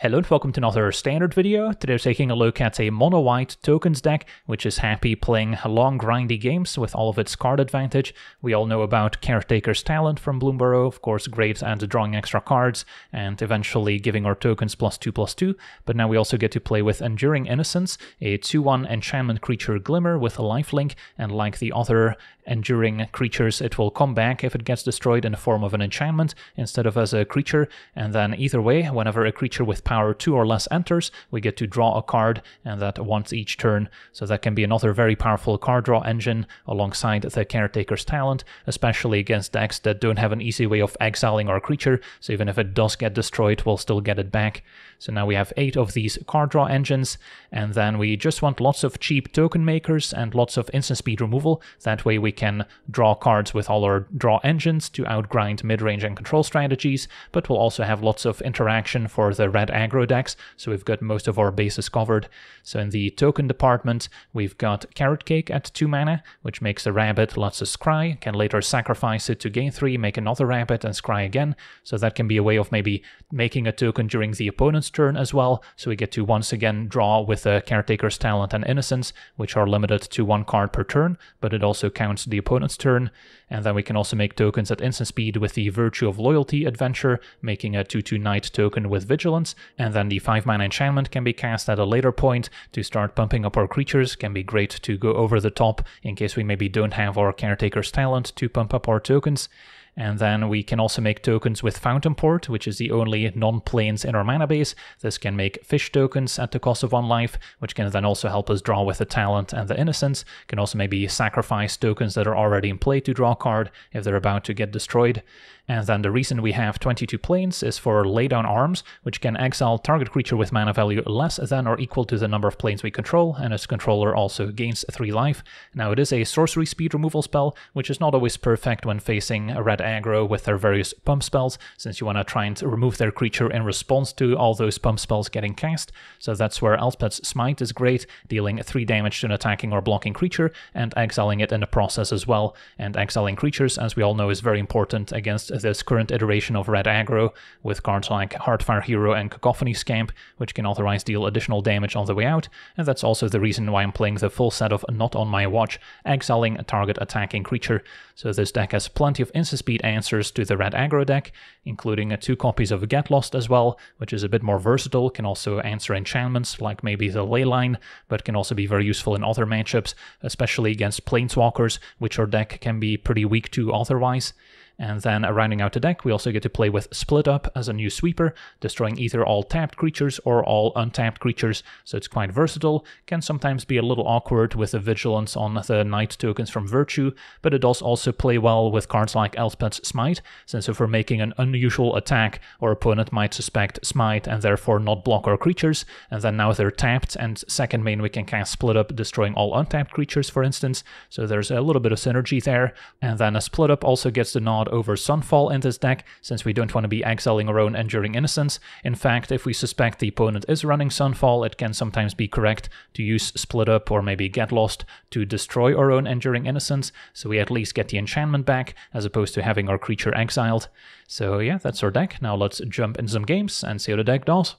Hello and welcome to another standard video. Today we're taking a look at a mono white tokens deck, which is happy playing long grindy games with all of its card advantage. We all know about Caretaker's Talent from Bloomburrow, of course great at drawing extra cards and eventually giving our tokens plus 2 plus 2, but now we also get to play with Enduring Innocence, a 2-1 enchantment creature Glimmer with a lifelink, and like the other enduring creatures, it will come back if it gets destroyed in the form of an enchantment instead of as a creature, and then either way, whenever a creature with power 2 or less enters, we get to draw a card, and that once each turn. So that can be another very powerful card draw engine alongside the Caretaker's Talent, especially against decks that don't have an easy way of exiling our creature, so even if it does get destroyed, we'll still get it back. So now we have 8 of these card draw engines, and then we just want lots of cheap token makers and lots of instant speed removal. That way we can draw cards with all our draw engines to outgrind mid-range and control strategies, but we'll also have lots of interaction for the red aggro decks, so we've got most of our bases covered. So in the token department, we've got Carrot Cake at 2 mana, which makes a rabbit lots of scry, can later sacrifice it to gain 3, make another rabbit and scry again, so that can be a way of maybe making a token during the opponent's turn as well, so we get to once again draw with the Caretaker's Talent and Innocence, which are limited to one card per turn, but it also counts the opponent's turn, and then we can also make tokens at instant speed with the Virtue of Loyalty adventure, making a 2-2 Knight token with Vigilance, and then the 5 mana enchantment can be cast at a later point. To start pumping up our creatures, can be great to go over the top in case we maybe don't have our Caretaker's Talent to pump up our tokens. And then we can also make tokens with Fountain Port, which is the only non-plains in our mana base. This can make fish tokens at the cost of one life, which can then also help us draw with the talent and the innocence. Can also maybe sacrifice tokens that are already in play to draw a card if they're about to get destroyed. And then the reason we have 22 plains is for laydown arms, which can exile target creature with mana value less than or equal to the number of plains we control, and its controller also gains 3 life. Now it is a sorcery speed removal spell, which is not always perfect when facing a red aggro with their various pump spells, since you want to try and remove their creature in response to all those pump spells getting cast. So that's where Elspeth's Smite is great, dealing 3 damage to an attacking or blocking creature, and exiling it in the process as well. And exiling creatures, as we all know, is very important against this current iteration of Red Aggro, with cards like Heartfire Hero and Cacophony Scamp, which can authorize deal additional damage on the way out, and that's also the reason why I'm playing the full set of Not On My Watch, exiling a target attacking creature. So this deck has plenty of instant speed answers to the Red Aggro deck, including uh, two copies of Get Lost as well, which is a bit more versatile, can also answer enchantments like maybe the Leyline, but can also be very useful in other matchups, especially against Planeswalkers, which your deck can be pretty weak to otherwise. And then uh, rounding out the deck, we also get to play with Split Up as a new sweeper, destroying either all tapped creatures or all untapped creatures, so it's quite versatile. Can sometimes be a little awkward with the vigilance on the Knight tokens from Virtue, but it does also play well with cards like Elspeth's Smite, since if we're making an unusual attack, our opponent might suspect Smite and therefore not block our creatures, and then now they're tapped, and second main we can cast Split Up, destroying all untapped creatures, for instance, so there's a little bit of synergy there. And then a Split Up also gets the nod over Sunfall in this deck, since we don't want to be exiling our own Enduring Innocence. In fact, if we suspect the opponent is running Sunfall, it can sometimes be correct to use Split Up or maybe Get Lost to destroy our own Enduring Innocence, so we at least get the enchantment back, as opposed to having our creature exiled. So yeah, that's our deck. Now let's jump into some games and see how the deck does.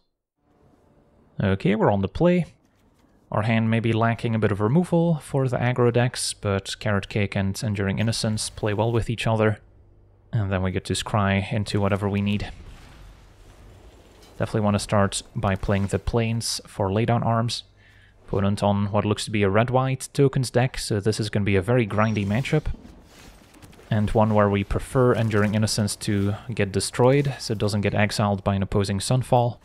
Okay, we're on the play. Our hand may be lacking a bit of removal for the aggro decks, but Carrot Cake and Enduring Innocence play well with each other. And then we get to scry into whatever we need. Definitely want to start by playing the plains for laydown arms. Opponent on what looks to be a red-white tokens deck, so this is going to be a very grindy matchup. And one where we prefer Enduring Innocence to get destroyed, so it doesn't get exiled by an opposing Sunfall.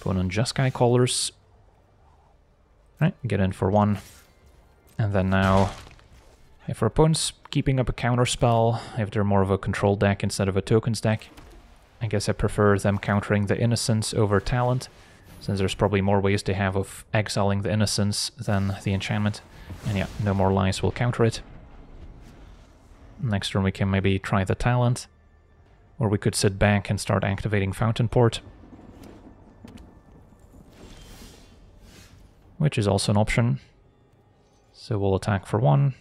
Opponent Jeskai Callers. Right, get in for one. And then now if our opponent's keeping up a counter spell, if they're more of a control deck instead of a tokens deck, I guess I prefer them countering the Innocence over Talent, since there's probably more ways they have of exiling the Innocence than the enchantment. And yeah, no more lies will counter it. Next turn we can maybe try the Talent, or we could sit back and start activating Fountain Port. Which is also an option. So we'll attack for one.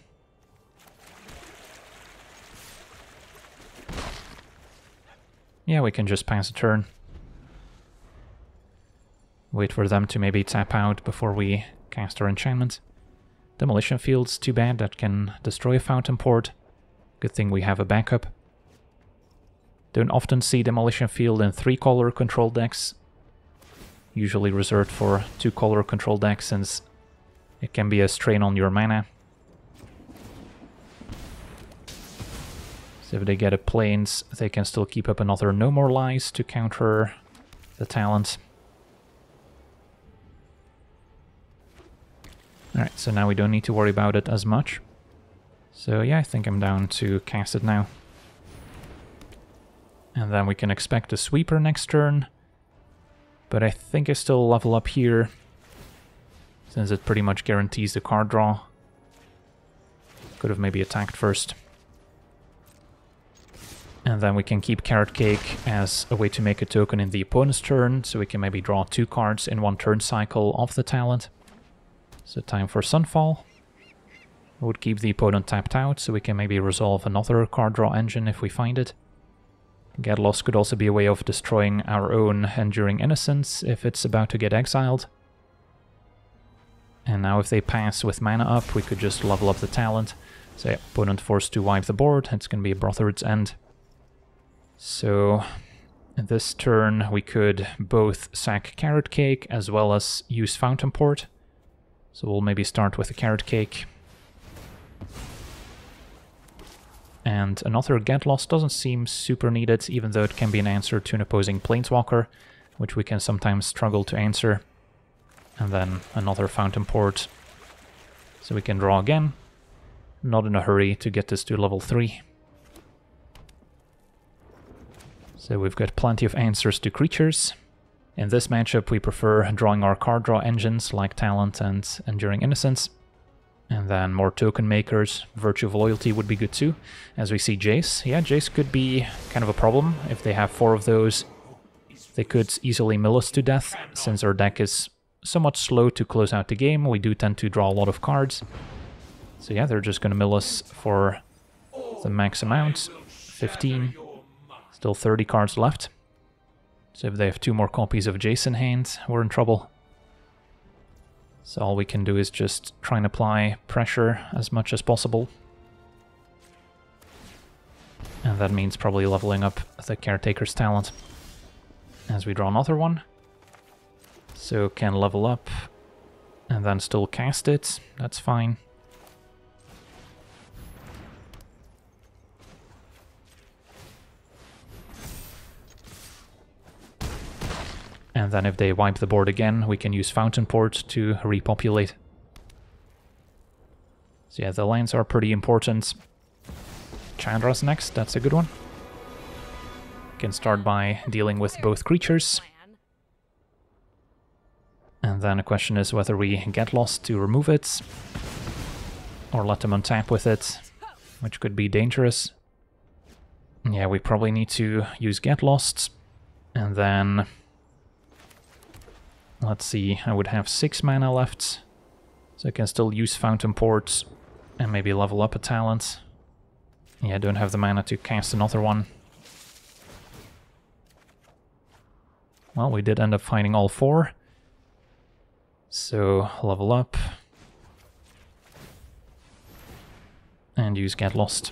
Yeah, we can just pass a turn. Wait for them to maybe tap out before we cast our enchantment. Demolition Field's too bad, that can destroy a Fountain Port. Good thing we have a backup. Don't often see Demolition Field in three color control decks. Usually reserved for two color control decks since it can be a strain on your mana. If they get a plains, they can still keep up another No More Lies to counter the talent. Alright, so now we don't need to worry about it as much. So yeah, I think I'm down to cast it now. And then we can expect a sweeper next turn. But I think I still level up here, since it pretty much guarantees the card draw. Could have maybe attacked first. And then we can keep Carrot Cake as a way to make a token in the opponent's turn, so we can maybe draw two cards in one turn cycle of the talent. So time for Sunfall. Would keep the opponent tapped out, so we can maybe resolve another card draw engine if we find it. Get Lost could also be a way of destroying our own Enduring Innocence if it's about to get exiled. And now if they pass with mana up, we could just level up the talent. So yeah, opponent forced to wipe the board, it's gonna be a Brotherhood's End. So this turn we could both sack Carrot Cake as well as use Fountain Port. So we'll maybe start with a carrot cake. And another Get Lost doesn't seem super needed, even though it can be an answer to an opposing Planeswalker, which we can sometimes struggle to answer. And then another Fountain Port. So we can draw again. Not in a hurry to get this to level 3. So we've got plenty of answers to creatures. In this matchup, we prefer drawing our card draw engines like Talent and Enduring Innocence. And then more token makers, Virtue of Loyalty would be good too. As we see Jace, yeah, Jace could be kind of a problem. If they have four of those, they could easily mill us to death. Since our deck is somewhat slow to close out the game, we do tend to draw a lot of cards. So yeah, they're just going to mill us for the max amount, 15. Still 30 cards left. So if they have two more copies of Jace in hand, we're in trouble. So all we can do is just try and apply pressure as much as possible. And that means probably leveling up the Caretaker's talent. As we draw another one. So can level up and then still cast it, that's fine. Then if they wipe the board again, we can use Fountain Port to repopulate. So yeah, the lands are pretty important. Chandra's next, that's a good one. Can start by dealing with both creatures. And then the question is whether we get lost to remove it, or let them untap with it, which could be dangerous. Yeah, we probably need to use get lost, and then Let's see, I would have 6 mana left, so I can still use Fountain Ports and maybe level up a talent. Yeah, I don't have the mana to cast another one. Well, we did end up finding all four. So, level up. And use Get Lost.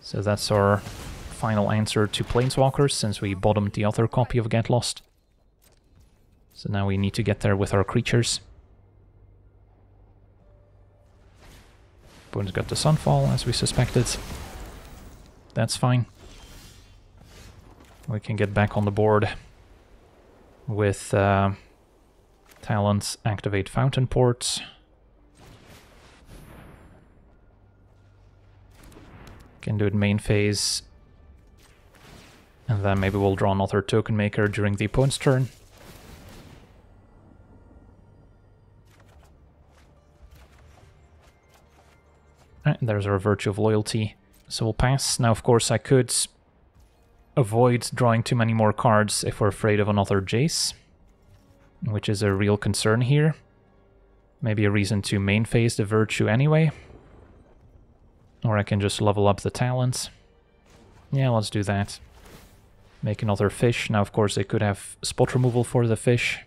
So that's our final answer to Planeswalkers, since we bottomed the other copy of Get Lost. So now we need to get there with our creatures. Opponent's got the Sunfall, as we suspected. That's fine. We can get back on the board with uh, talents, activate Fountain Ports. Can do it main phase. And then maybe we'll draw another token maker during the opponent's turn. Right, there's our Virtue of Loyalty. So we'll pass. Now, of course, I could avoid drawing too many more cards if we're afraid of another Jace, which is a real concern here. Maybe a reason to main phase the Virtue anyway. Or I can just level up the talents. Yeah, let's do that. Make another fish. Now, of course, they could have spot removal for the fish.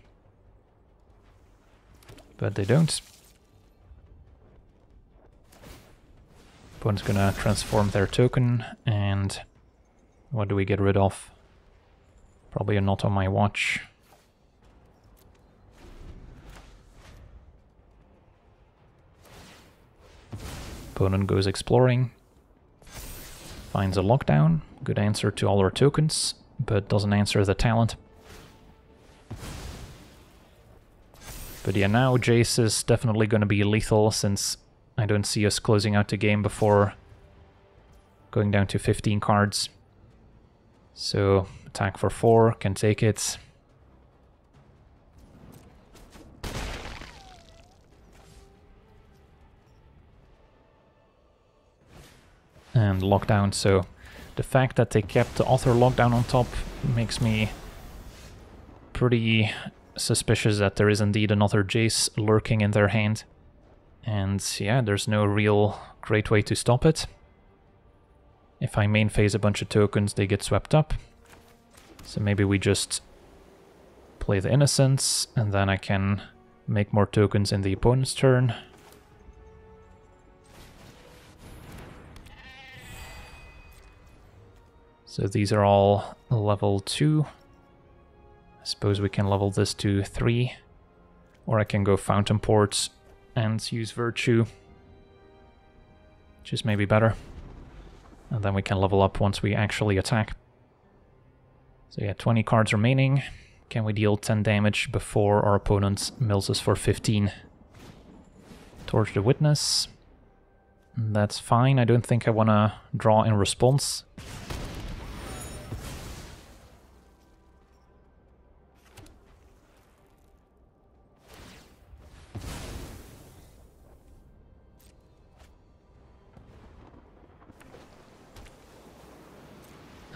But they don't. Opponent's gonna transform their token, and what do we get rid of? Probably a not on my watch. Opponent goes exploring. Finds a lockdown. Good answer to all our tokens, but doesn't answer the talent. But yeah, now Jace is definitely going to be lethal since I don't see us closing out the game before going down to 15 cards. So attack for 4, can take it. And lockdown, so the fact that they kept the author lockdown on top makes me pretty suspicious that there is indeed another Jace lurking in their hand. And yeah, there's no real great way to stop it. If I main phase a bunch of tokens, they get swept up. So maybe we just play the Innocence, and then I can make more tokens in the opponent's turn. So these are all level 2. I suppose we can level this to 3. Or I can go Fountain Ports and use Virtue. Which is maybe better. And then we can level up once we actually attack. So yeah, 20 cards remaining. Can we deal 10 damage before our opponent mills us for 15? Torch the Witness. That's fine, I don't think I want to draw in response.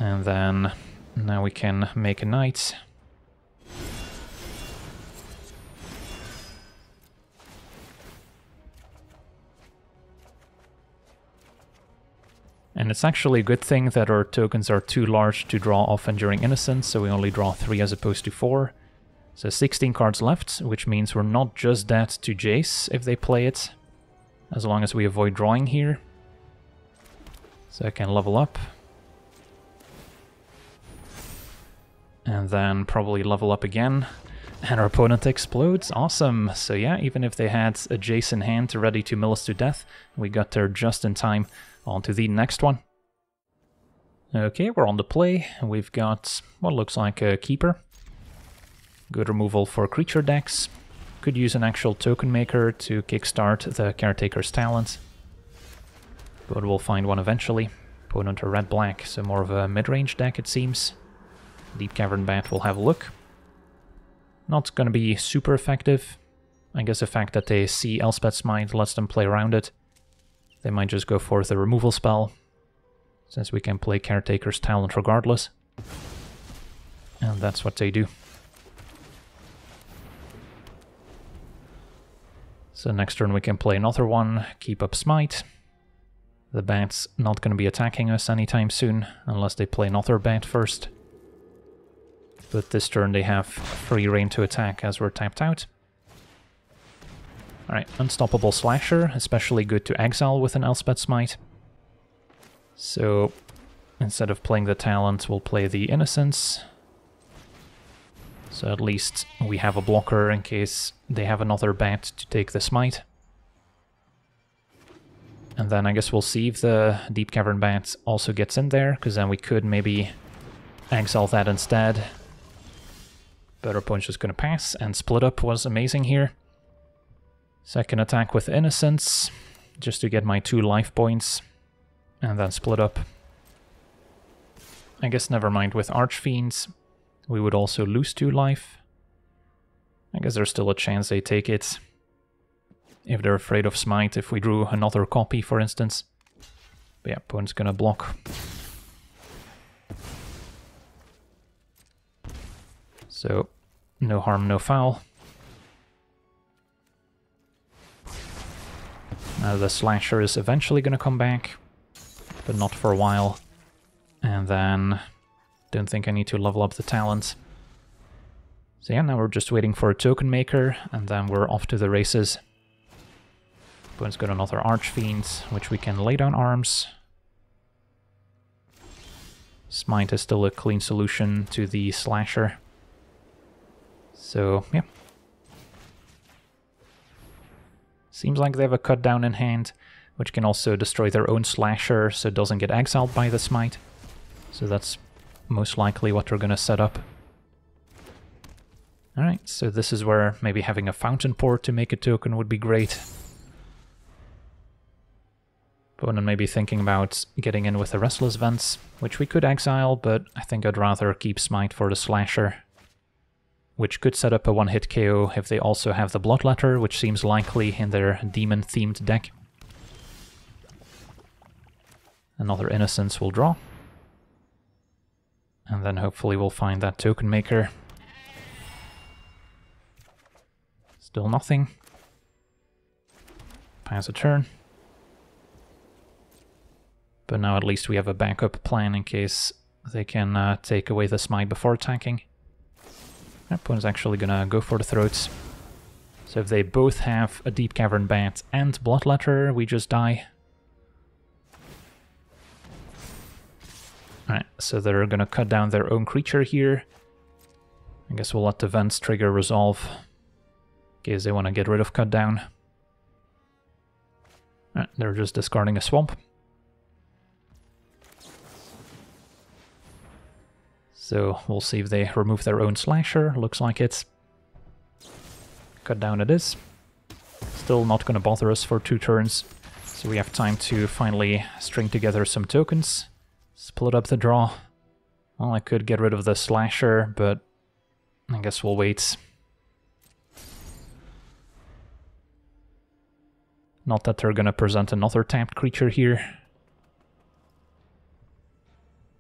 And then now we can make a knight. And it's actually a good thing that our tokens are too large to draw off Enduring Innocence, so we only draw 3 as opposed to 4. So 16 cards left, which means we're not just dead to Jace if they play it, as long as we avoid drawing here. So I can level up. And then probably level up again. And our opponent explodes. Awesome. So yeah, even if they had a Jace in hand to ready to mill us to death, we got there just in time. On to the next one. Okay, we're on the play. We've got what looks like a Keeper. Good removal for creature decks. Could use an actual token maker to kickstart the Caretaker's talent. But we'll find one eventually. Opponent red-black, so more of a mid-range deck it seems. Deep Cavern Bat will have a look. Not gonna be super effective. I guess the fact that they see Elspeth's Smite lets them play around it. They might just go for the removal spell, since we can play Caretaker's Talent regardless. And that's what they do. So next turn we can play another one, keep up Smite. The bat's not going to be attacking us anytime soon, unless they play another bat first but this turn they have free reign to attack as we're tapped out. Alright, Unstoppable Slasher, especially good to exile with an Elspeth Smite. So, instead of playing the Talent, we'll play the Innocence. So at least we have a blocker in case they have another bat to take the Smite. And then I guess we'll see if the Deep Cavern Bat also gets in there, because then we could maybe exile that instead Better Punch is going to pass, and Split Up was amazing here. Second attack with Innocence, just to get my two life points, and then Split Up. I guess never mind with Archfiends, we would also lose two life. I guess there's still a chance they take it. If they're afraid of Smite, if we drew another copy, for instance. But yeah, opponent's gonna block. So no harm, no foul. Now the slasher is eventually going to come back, but not for a while. And then don't think I need to level up the talents. So yeah, now we're just waiting for a token maker, and then we're off to the races. Opponent's got another Archfiend, which we can lay down arms. Smite is still a clean solution to the Slasher. So, yeah. Seems like they have a cut down in hand, which can also destroy their own Slasher, so it doesn't get exiled by the Smite. So that's most likely what we're gonna set up. Alright, so this is where maybe having a Fountain Port to make a token would be great. Opponent may be thinking about getting in with the Restless Vents, which we could exile, but I think I'd rather keep Smite for the Slasher. Which could set up a one-hit KO if they also have the Bloodletter, which seems likely in their demon-themed deck. Another Innocence will draw. And then hopefully we'll find that token maker. Still nothing. Pass a turn. But now at least we have a backup plan in case they can uh, take away the smite before attacking. That opponent's actually gonna go for the throats. So if they both have a Deep Cavern Bat and Bloodletter, we just die. Alright, so they're gonna cut down their own creature here. I guess we'll let the Vents trigger resolve. In case they want to get rid of cut down. They're just discarding a swamp. So we'll see if they remove their own slasher. Looks like it's cut down it is. Still not to bother us for two turns. So we have time to finally string together some tokens. Split up the draw. Well, I could get rid of the slasher, but I guess we'll wait. Not that they're gonna present another tapped creature here.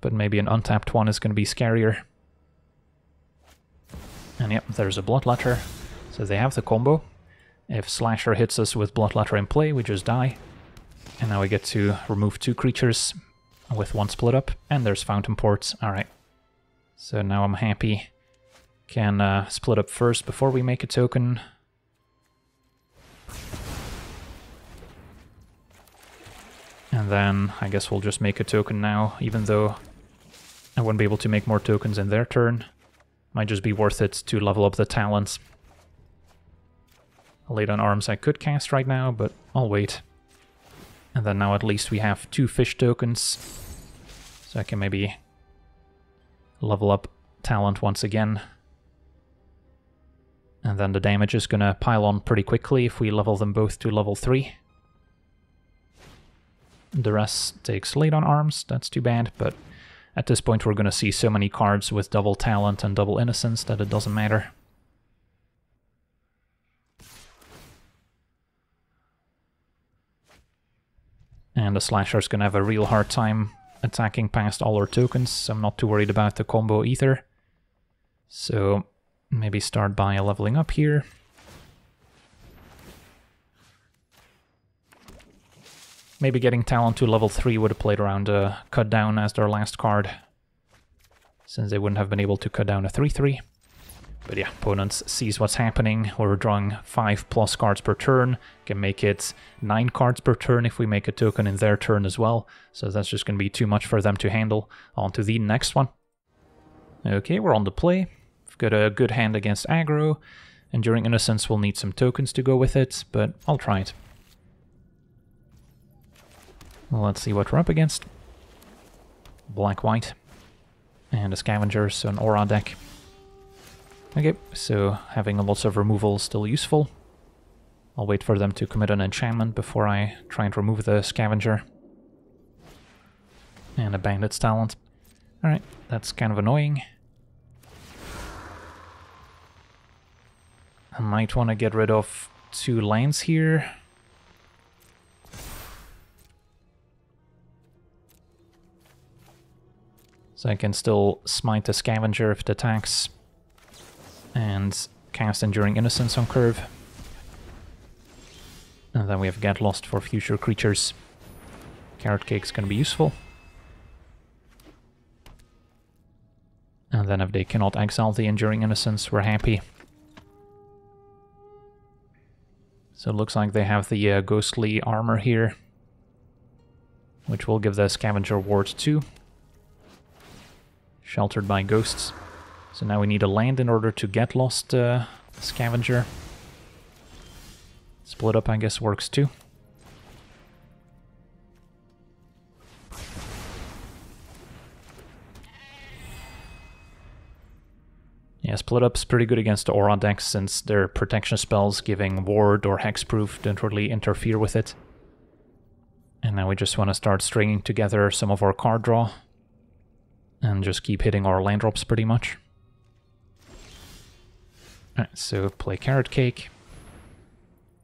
But maybe an untapped one is gonna be scarier. And yep, there's a Bloodletter. So they have the combo. If Slasher hits us with Bloodletter in play, we just die. And now we get to remove two creatures with one split up. And there's Fountain Ports. Alright. So now I'm happy. Can uh, split up first before we make a token. And then I guess we'll just make a token now, even though I wouldn't be able to make more tokens in their turn. Might just be worth it to level up the talents. Lay on arms I could cast right now, but I'll wait. And then now at least we have two fish tokens. So I can maybe level up talent once again. And then the damage is gonna pile on pretty quickly if we level them both to level 3. The rest takes late on arms, that's too bad, but at this point we're going to see so many cards with double talent and double innocence that it doesn't matter. And the Slasher's going to have a real hard time attacking past all our tokens, so I'm not too worried about the combo either. So maybe start by leveling up here. Maybe getting Talent to level 3 would have played around a cut down as their last card. Since they wouldn't have been able to cut down a 3-3. But yeah, opponents sees what's happening. We're drawing 5 plus cards per turn. Can make it 9 cards per turn if we make a token in their turn as well. So that's just going to be too much for them to handle. On to the next one. Okay, we're on the play. We've got a good hand against aggro. Enduring Innocence will need some tokens to go with it, but I'll try it. Let's see what we're up against. Black-white. And a scavenger, so an aura deck. Okay, so having lots of removal is still useful. I'll wait for them to commit an enchantment before I try and remove the scavenger. And a bandit's talent. Alright, that's kind of annoying. I might want to get rid of two lands here. So I can still smite the Scavenger if it attacks, and cast Enduring Innocence on curve. And then we have Get Lost for future creatures. Carrot Cake's gonna be useful. And then if they cannot exile the Enduring Innocence, we're happy. So it looks like they have the uh, ghostly armor here, which will give the scavenger ward too. Sheltered by ghosts. So now we need a land in order to get lost uh, scavenger. Split up, I guess, works too. Yeah, Split Up's pretty good against the Aura decks since their protection spells giving Ward or Hexproof don't really interfere with it. And now we just want to start stringing together some of our card draw. And just keep hitting our land drops pretty much. Alright, so play Carrot Cake.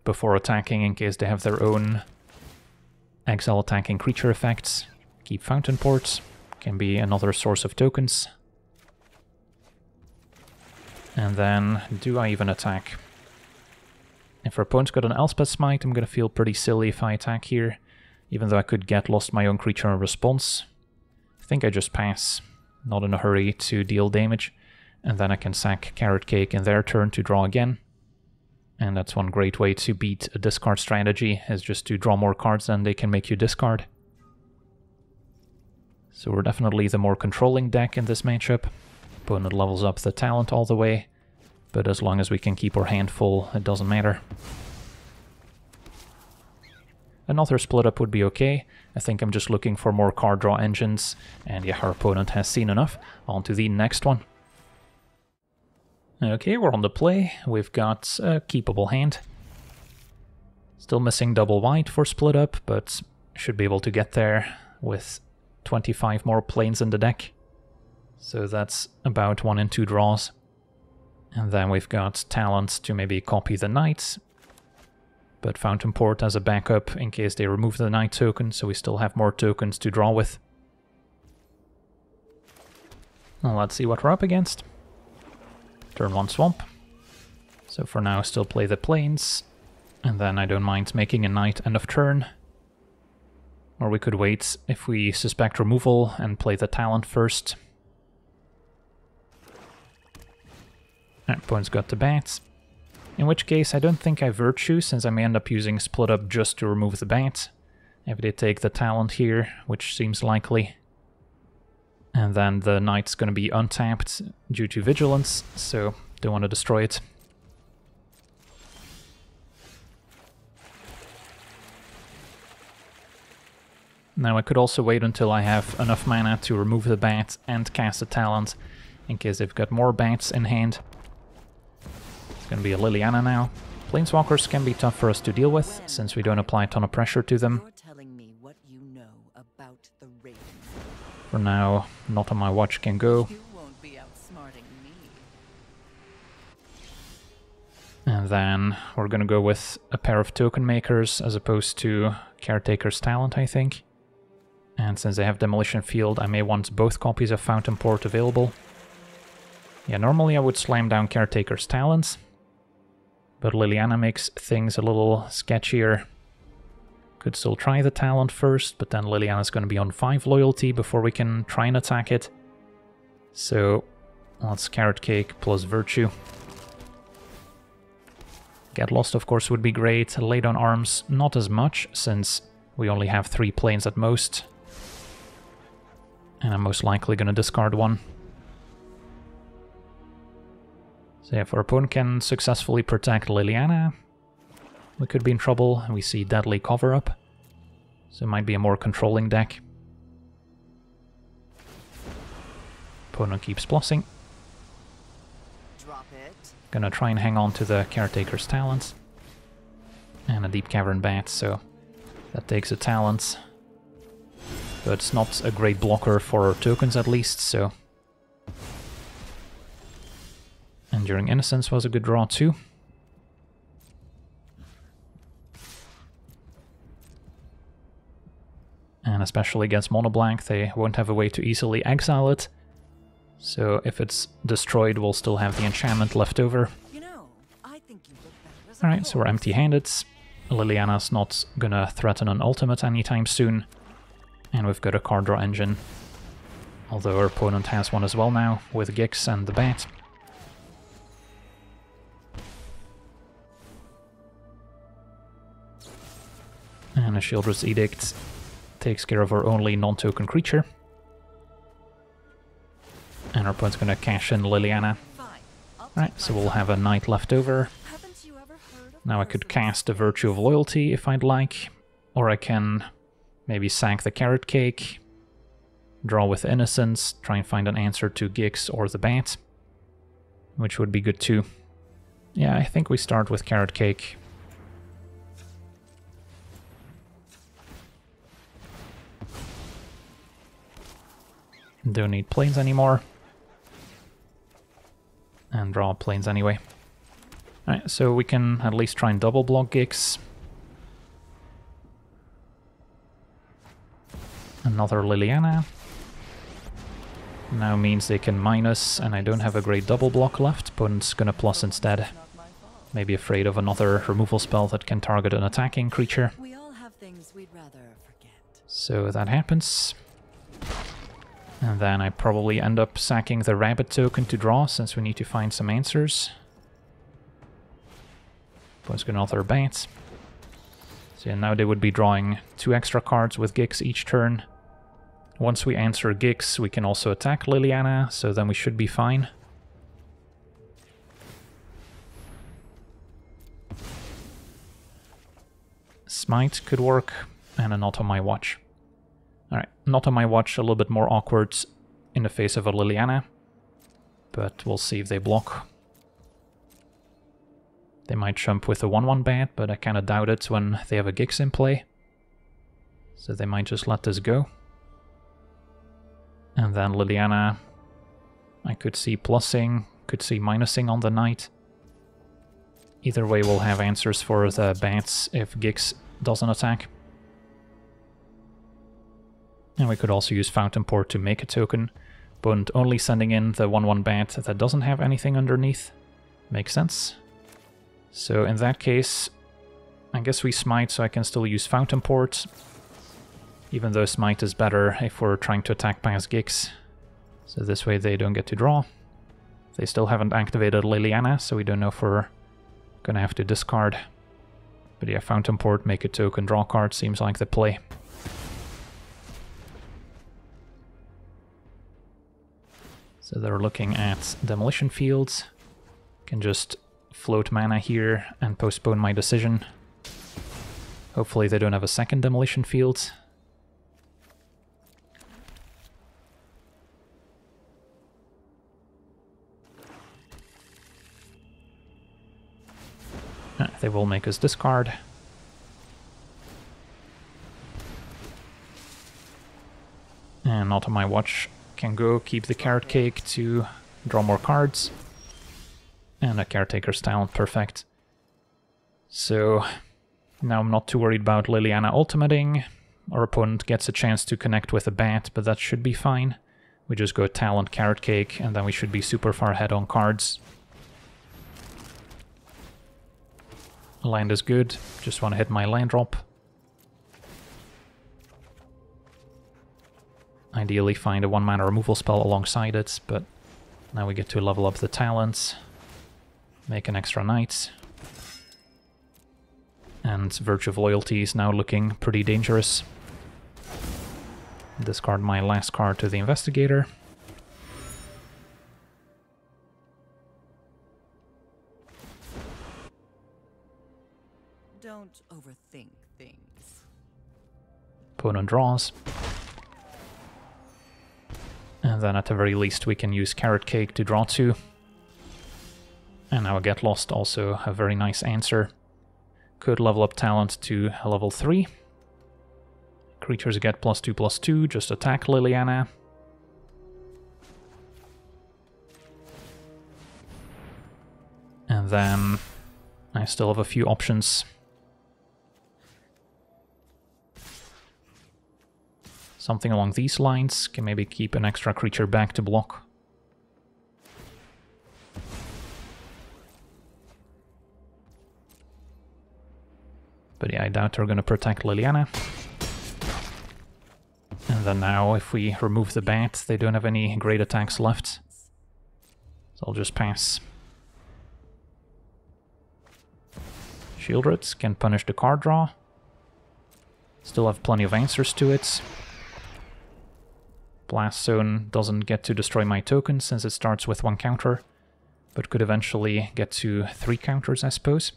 Before attacking in case they have their own exile attacking creature effects. Keep Fountain Ports. Can be another source of tokens. And then, do I even attack? If our opponent's got an Elspeth Smite, I'm gonna feel pretty silly if I attack here, even though I could get lost my own creature in response. I think I just pass, not in a hurry to deal damage, and then I can sack Carrot Cake in their turn to draw again. And that's one great way to beat a discard strategy, is just to draw more cards than they can make you discard. So we're definitely the more controlling deck in this matchup. Opponent levels up the talent all the way, but as long as we can keep our hand full, it doesn't matter. Another split up would be okay. I think I'm just looking for more card draw engines, and yeah, our opponent has seen enough. On to the next one. Okay, we're on the play. We've got a keepable hand. Still missing double white for split up, but should be able to get there with 25 more plains in the deck. So that's about one in two draws. And then we've got talents to maybe copy the knight. But Fountain Port as a backup in case they remove the knight token, so we still have more tokens to draw with. Now let's see what we're up against. Turn 1 Swamp. So for now still play the plains. And then I don't mind making a knight end of turn. Or we could wait if we suspect removal and play the talent first. That point's got the bats. In which case, I don't think I Virtue, since I may end up using Split Up just to remove the bats. If they take the talent here, which seems likely. And then the knight's gonna be untapped due to vigilance, so don't want to destroy it. Now I could also wait until I have enough mana to remove the bat and cast a talent, in case they've got more bats in hand. Gonna be a Liliana now. Planeswalkers can be tough for us to deal with, since we don't apply a ton of pressure to them. For now, not on my watch can go. And then we're gonna go with a pair of token makers as opposed to Caretaker's Talent, I think. And since they have Demolition Field, I may want both copies of Fountain Port available. Yeah, normally I would slam down Caretaker's Talents, but Liliana makes things a little sketchier. Could still try the talent first, but then Liliana's going to be on 5 loyalty before we can try and attack it. So, let's Carrot Cake plus Virtue. Get Lost, of course, would be great. Lay Down Arms, not as much, since we only have 3 plains at most. And I'm most likely going to discard one. So if our opponent can successfully protect Liliana, we could be in trouble. We see Deadly Cover-Up, so it might be a more controlling deck. Opponent keeps plussing. Gonna try and hang on to the Caretaker's Talents. And a Deep Cavern Bat, so that takes a talent. But it's not a great blocker for our tokens at least, so Enduring Innocence was a good draw too. And especially against Mono Black, they won't have a way to easily exile it. So if it's destroyed, we'll still have the enchantment left over. You know, Alright, so we're empty-handed. Liliana's not gonna threaten an ultimate anytime soon. And we've got a card draw engine Although our opponent has one as well now, with Gix and the Bat. And a Sheoldred's Edict takes care of our only non-token creature. And our opponent's gonna cash in Liliana. Right, so we'll have a knight left over. Now I could cast the Virtue of Loyalty if I'd like, or I can maybe sack the Carrot Cake, draw with Innocence, try and find an answer to Gix or the Bat, which would be good too. Yeah, I think we start with Carrot Cake. Don't need plains anymore. And draw plains anyway. Alright, so we can at least try and double block Gix. Another Liliana. Now means they can minus, and I don't have a great double block left. Opponent's gonna plus instead. Maybe afraid of another removal spell that can target an attacking creature. So that happens. And then I probably end up sacking the rabbit token to draw, since we need to find some answers. Opponent's gonna alter bats. So yeah, now they would be drawing two extra cards with Gix each turn. Once we answer Gix, we can also attack Liliana, so then we should be fine. Smite could work, and a Not on My Watch. Alright, Not on My Watch, a little bit more awkward in the face of a Liliana, but we'll see if they block. They might jump with a 1-1 bat, but I kinda doubt it when they have a Gix in play. So they might just let this go. And then Liliana, I could see plussing, could see minusing on the knight. Either way we'll have answers for the bats if Gix doesn't attack. And we could also use Fountain Port to make a token, but only sending in the 1-1 bat that doesn't have anything underneath. Makes sense. So in that case, I guess we smite so I can still use Fountain Port, even though Smite is better if we're trying to attack past Gix. So this way they don't get to draw. They still haven't activated Liliana, so we don't know if we're gonna have to discard. But yeah, Fountain Port, make a token, draw card, seems like the play. So they're looking at Demolition Fields. Can just float mana here and postpone my decision. Hopefully they don't have a second Demolition Field. Ah, they will make us discard. And not on my watch. Can go keep the carrot cake to draw more cards. And a caretaker's talent, perfect. So now I'm not too worried about Liliana ultimating. Our opponent gets a chance to connect with a bat, but that should be fine. We just go talent carrot cake and then we should be super far ahead on cards. Land is good, just want to hit my land drop. Ideally find a one mana removal spell alongside it, but now we get to level up the talents, make an extra knight. And Virtue of Loyalty is now looking pretty dangerous. Discard my last card to the Investigator. Don't overthink things. Opponent draws. And then at the very least we can use Carrot Cake to draw two. And now Get Lost also a very nice answer. Could level up talent to level 3. Creatures get plus 2 plus 2, just attack Liliana. And then I still have a few options. Something along these lines. Can maybe keep an extra creature back to block. But yeah, I doubt they're gonna protect Liliana. And then now, if we remove the bat, they don't have any great attacks left. So I'll just pass. Sheoldred can punish the card draw. Still have plenty of answers to it. Blast Zone doesn't get to destroy my token since it starts with one counter, but could eventually get to three counters, I suppose.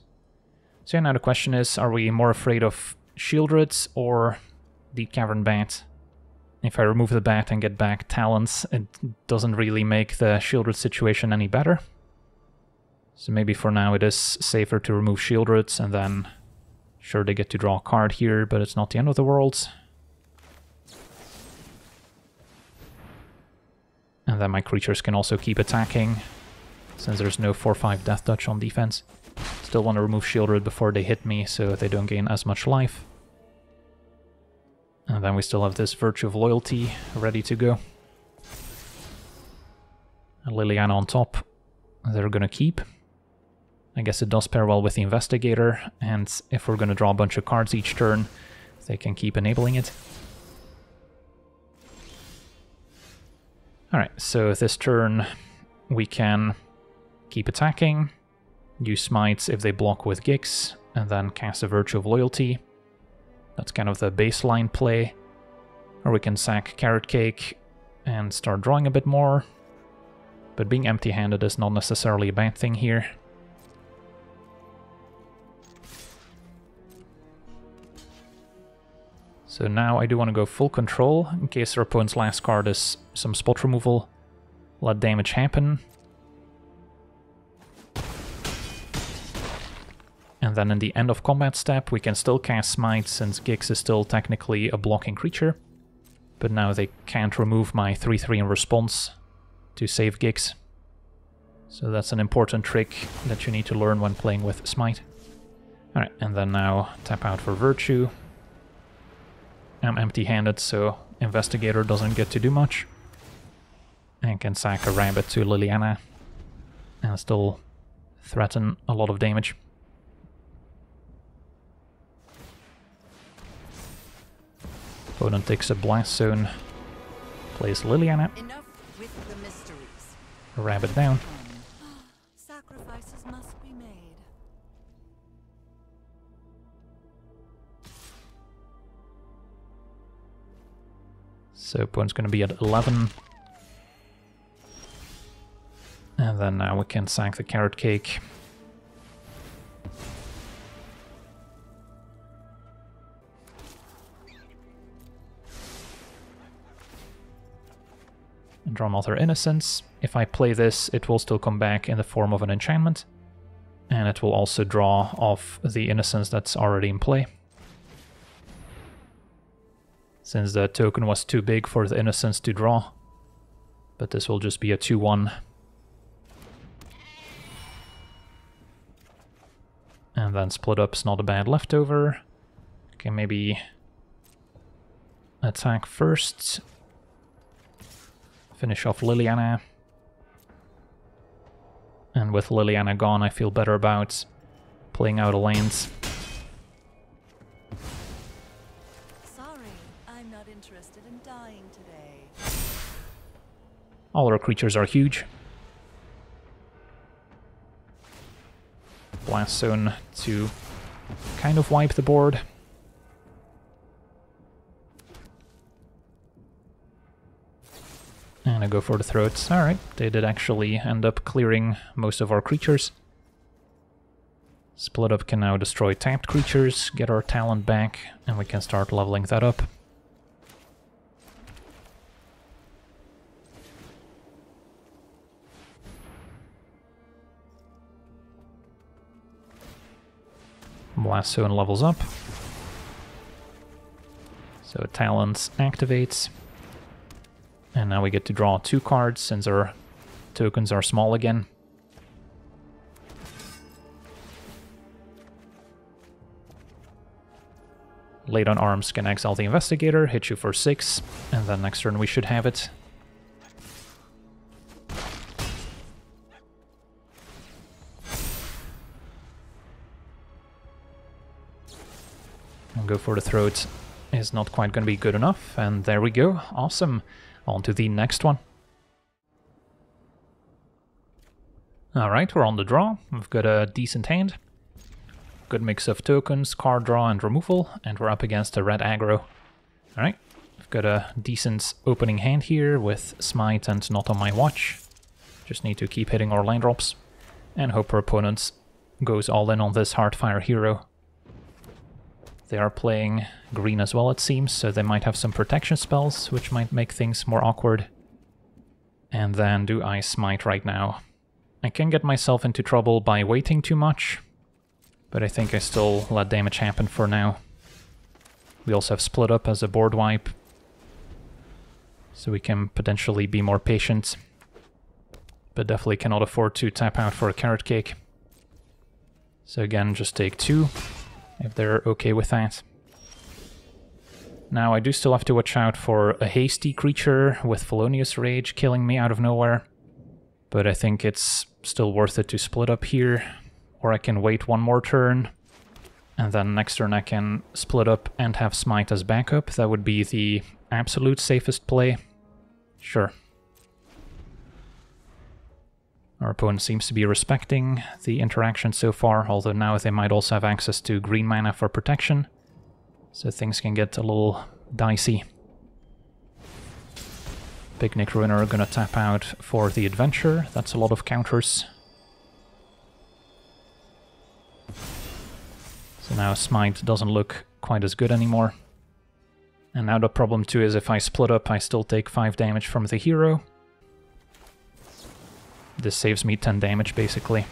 So yeah, now the question is, are we more afraid of Sheoldreds or the Cavern Bat? If I remove the bat and get back Talent, it doesn't really make the Sheoldred situation any better. So maybe for now it is safer to remove Sheoldreds and then... Sure, they get to draw a card here, but it's not the end of the world. And then my creatures can also keep attacking, since there's no 4-5 Death Touch on defense. Still want to remove Sheoldred before they hit me, so they don't gain as much life. And then we still have this Virtue of Loyalty ready to go. Liliana on top, they're gonna keep. I guess it does pair well with the Investigator, and if we're to draw a bunch of cards each turn, they can keep enabling it. Alright, so this turn we can keep attacking, use smites if they block with Gix, and then cast a Virtue of Loyalty. That's kind of the baseline play. Or we can sack Carrot Cake and start drawing a bit more. But being empty-handed is not necessarily a bad thing here. So now I do want to go full control, in case their opponent's last card is some spot removal. Let damage happen. And then in the end of combat step, we can still cast Smite, since Gix is still technically a blocking creature. But now they can't remove my 3-3 in response to save Gix. So that's an important trick that you need to learn when playing with Smite. Alright, and then now tap out for Virtue. I'm empty-handed, so Investigator doesn't get to do much. And can sack a rabbit to Liliana. And still threaten a lot of damage. Opponent takes a Blast Zone. Plays Liliana. Enough with the mysteries. Rabbit down. So opponent's going to be at 11. And then now we can sack the carrot cake. And draw another Innocence. If I play this, it will still come back in the form of an enchantment. And it will also draw off the Innocence that's already in play since the token was too big for the Innocence to draw. But this will just be a 2-1. And then split up's not a bad leftover. Okay, maybe attack first. Finish off Liliana. And with Liliana gone, I feel better about playing out a lanes. All our creatures are huge. Blast Zone to kind of wipe the board. And I go for the throats. Alright, they did actually end up clearing most of our creatures. Split up can now destroy tapped creatures, get our talent back, and we can start leveling that up. Blast Zone levels up. So Talent activates. And now we get to draw two cards since our tokens are small again. Lay Down Arms can exile the investigator, hit you for six, and then next turn we should have it. Go for the throat is not quite going to be good enough, and there we go. Awesome. On to the next one. Alright, we're on the draw. We've got a decent hand. Good mix of tokens, card draw and removal, and we're up against a red aggro. Alright, we've got a decent opening hand here with Smite and Not On My Watch. Just need to keep hitting our land drops, and hope our opponent goes all in on this Heartfire hero. They are playing green as well, it seems, so they might have some protection spells, which might make things more awkward. And then do I Smite right now? I can get myself into trouble by waiting too much, but I think I still let damage happen for now. We also have Split Up as a board wipe, so we can potentially be more patient, but definitely cannot afford to tap out for a Carrot Cake. So again, just take two, if they're okay with that. Now I do still have to watch out for a hasty creature with Felonious Rage killing me out of nowhere, but I think it's still worth it to split up here, or I can wait one more turn, and then next turn I can split up and have Smite as backup. That would be the absolute safest play. Sure. Our opponent seems to be respecting the interaction so far, although now they might also have access to green mana for protection, so things can get a little dicey. Picnic Ruiner gonna tap out for the adventure. That's a lot of counters. So now Smite doesn't look quite as good anymore. And now the problem too is if I split up, I still take 5 damage from the hero. This saves me 10 damage, basically.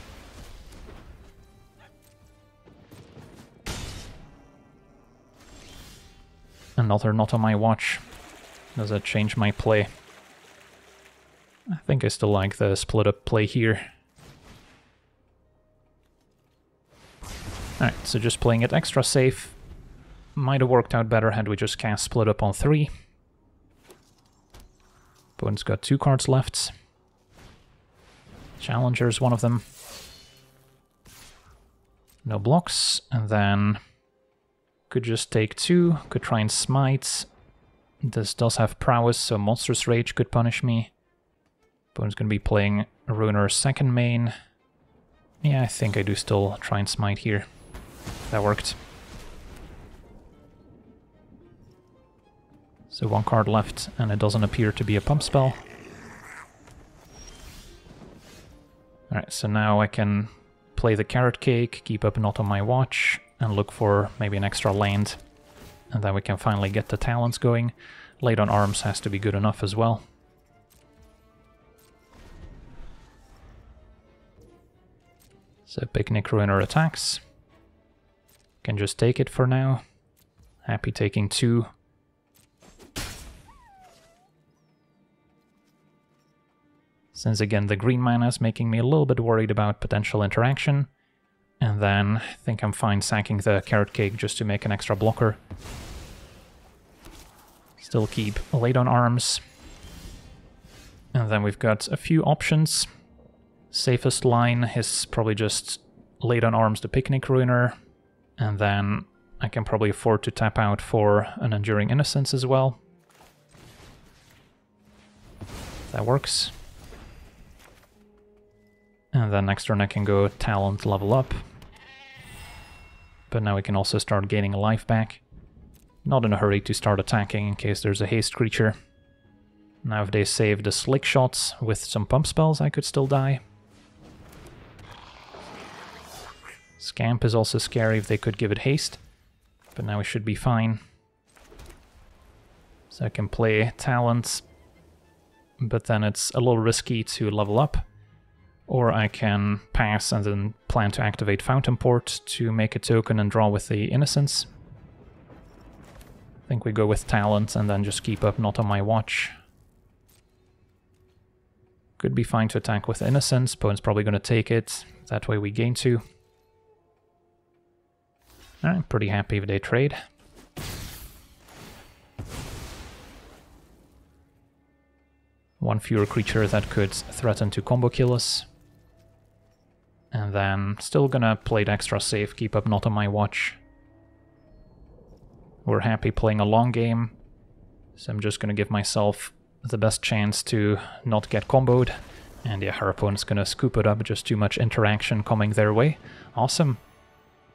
Another not on my watch. Does that change my play? I think I still like the split up play here. Alright, so just playing it extra safe. Might have worked out better had we just cast split up on three. Opponent's got two cards left. Challenger's one of them. No blocks, and then could just take two, could try and smite. This does have prowess, so Monstrous Rage could punish me. Opponent's gonna be playing Ruiner's second main. Yeah, I think I do still try and smite here. That worked. So one card left, and it doesn't appear to be a pump spell. Alright, so now I can play the Carrot Cake, keep up not on my watch, and look for maybe an extra land. And then we can finally get the talents going. Lay Down Arms has to be good enough as well. So Picnic Ruiner attacks. Can just take it for now. Happy taking two. Since again the green mana is making me a little bit worried about potential interaction. And then I think I'm fine sacking the Carrot Cake just to make an extra blocker. Still keep Lay Down Arms. And then we've got a few options. Safest line is probably just Lay Down Arms the Picnic Ruiner, and then I can probably afford to tap out for an Enduring Innocence as well. That works. And then next turn I can go Talent level up. But now we can also start gaining life back. Not in a hurry to start attacking in case there's a haste creature. Now if they save the slick shots with some pump spells I could still die. Scamp is also scary if they could give it haste, but now we should be fine. So I can play talents, but then it's a little risky to level up. Or I can pass and then plan to activate Fountain Port to make a token and draw with the Innocence. I think we go with Talent and then just keep up Not on My Watch. Could be fine to attack with Innocence, opponent's probably going to take it, that way we gain two. I'm pretty happy if they trade. One fewer creature that could threaten to combo kill us. And then still gonna play it extra safe, keep up not on my watch. We're happy playing a long game, so I'm just gonna give myself the best chance to not get comboed. And yeah, our opponent's gonna scoop it up, just too much interaction coming their way. Awesome.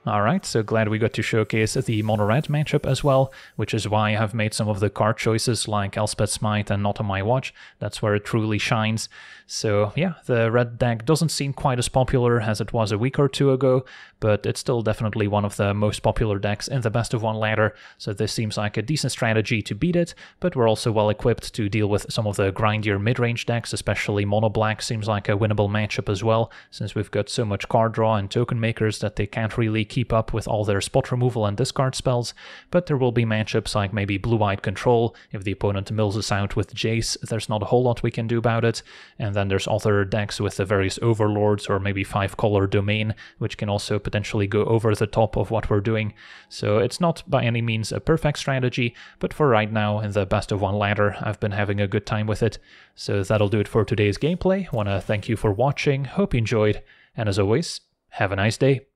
Alright, so glad we got to showcase the mono red matchup as well, which is why I've made some of the card choices like Elspeth Smite and Not on My Watch. That's where it truly shines. So yeah, the red deck doesn't seem quite as popular as it was a week or two ago, but it's still definitely one of the most popular decks in the best of one ladder, so this seems like a decent strategy to beat it, but we're also well equipped to deal with some of the grindier mid-range decks, especially mono black seems like a winnable matchup as well, since we've got so much card draw and token makers that they can't really keep up with all their spot removal and discard spells, but there will be matchups like maybe blue-white control, if the opponent mills us out with Jace, there's not a whole lot we can do about it, and then there's other decks with the various overlords or maybe five color domain, which can also potentially go over the top of what we're doing. So it's not by any means a perfect strategy, but for right now in the best of one ladder, I've been having a good time with it. So that'll do it for today's gameplay. Want to thank you for watching, hope you enjoyed, and as always, have a nice day.